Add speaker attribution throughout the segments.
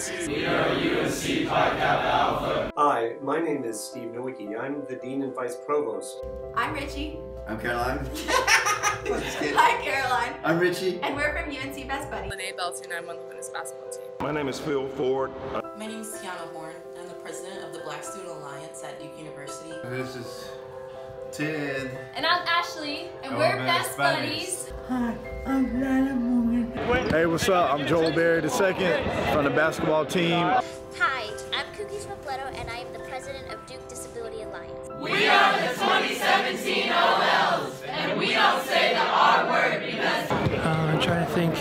Speaker 1: Macy's.
Speaker 2: Hi, my name is Steve Nowicki. I'm the Dean and Vice Provost.
Speaker 3: I'm Richie.
Speaker 4: I'm Caroline.
Speaker 3: Hi, Caroline.
Speaker 4: I'm Richie.
Speaker 3: And we're from UNC Best Buddies.
Speaker 1: Lene Belton, I'm on the women's basketball team.
Speaker 5: My name is Phil Ford.
Speaker 6: My name is Tiana Horn. I'm the president of the Black Student Alliance at Duke University.
Speaker 4: This is Ted.
Speaker 7: And I'm Ashley, and we're
Speaker 4: best
Speaker 7: best
Speaker 4: buddies.
Speaker 7: buddies.
Speaker 8: Hey, what's up? I'm Joel Berry II from the basketball team.
Speaker 9: Hi, I'm Cookies Robledo, and I am the president of Duke Disability Alliance.
Speaker 10: Uh, I'm trying to think.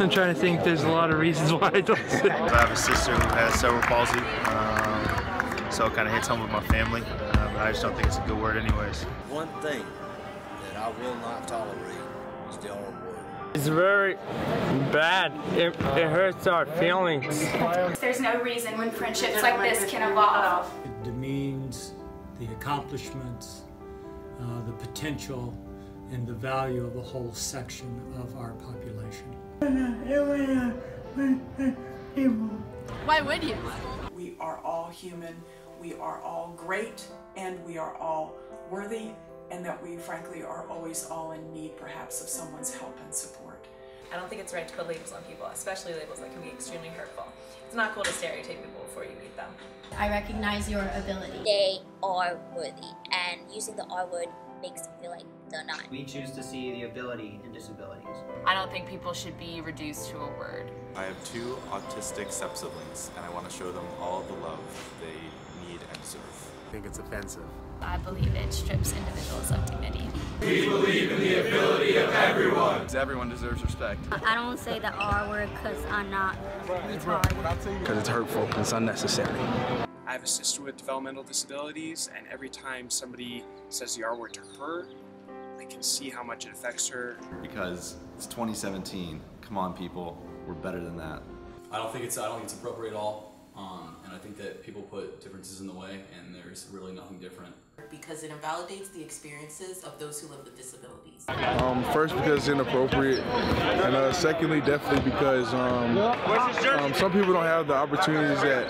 Speaker 10: I'm trying to think. There's a lot of reasons why I don't say.
Speaker 11: I have a sister who has cerebral palsy, um, so it kind of hits home with my family. Uh, but I just don't think it's a good word, anyways.
Speaker 12: One thing that I will not tolerate is the R word.
Speaker 10: It's very bad. It, it hurts our feelings.
Speaker 3: There's no reason when friendships like this can evolve.
Speaker 13: It demeans the accomplishments, uh, the potential, and the value of a whole section of our population.
Speaker 7: Why would you?
Speaker 1: We are all human, we are all great, and we are all worthy, and that we frankly are always all in need perhaps of someone's help and support.
Speaker 14: I don't think it's right to put labels on people, especially labels that can be extremely hurtful. It's not cool to stereotype people before you meet them.
Speaker 7: I recognize your ability.
Speaker 9: They are worthy, and using the R word makes them feel like they're not.
Speaker 12: We choose to see the ability in disabilities.
Speaker 14: I don't think people should be reduced to a word.
Speaker 5: I have two autistic step siblings, and I want to show them all the love they need and deserve. I think it's offensive.
Speaker 7: I believe it strips individuals of dignity.
Speaker 5: We believe in the ability of everyone Everyone deserves respect.
Speaker 9: I don't say the R word because I'm not retarded.
Speaker 8: Because it's hurtful. It's unnecessary.
Speaker 10: I have a sister with developmental disabilities, and every time somebody says the R word to her, I can see how much it affects her.
Speaker 5: Because it's 2017. Come on, people. We're better than that.
Speaker 6: I don't think it's I don't think it's appropriate at all. Um, and I think that people put differences in the way, and there's really nothing different. Because it invalidates the experiences of those who live with disabilities.
Speaker 8: Um, first, because it's inappropriate, and uh, secondly, definitely because um, um, some people don't have the opportunities that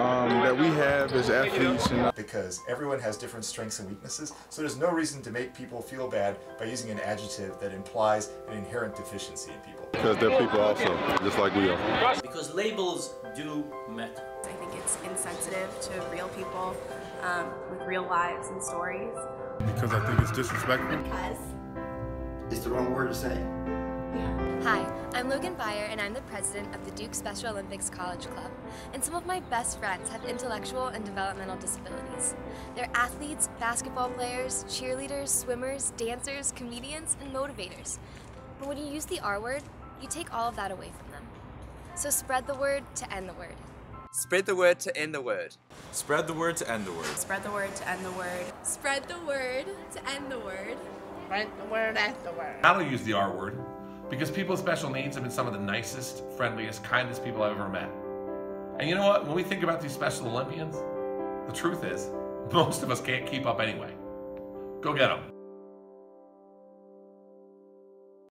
Speaker 8: um, that we have as athletes. And,
Speaker 11: Because everyone has different strengths and weaknesses, so there's no reason to make people feel bad by using an adjective that implies an inherent deficiency in people.
Speaker 5: Because they're people also, just like we are.
Speaker 12: Because labels do matter.
Speaker 3: I think it's insensitive to real people um, with real lives and stories.
Speaker 5: Because I think it's disrespectful.
Speaker 3: Because
Speaker 4: It's the wrong word to say.
Speaker 7: Hi, I'm Logan Byer, and I'm the president of the Duke Special Olympics College Club. And some of my best friends have intellectual and developmental disabilities. They're athletes, basketball players, cheerleaders, swimmers, dancers, comedians, and motivators. But when you use the R word, you take all of that away from them. So spread the word to end the word.
Speaker 10: Spread the word to end the word.
Speaker 5: Spread the word to end the word.
Speaker 3: spread the word to end the word.
Speaker 7: Spread the word to end the word. Spread the word, end the word.
Speaker 1: I don't use the R word because people with special needs have been some of the nicest, friendliest, kindest people I've ever met. And you know what? When we think about these Special Olympians, the truth is, most of us can't keep up anyway. Go get them.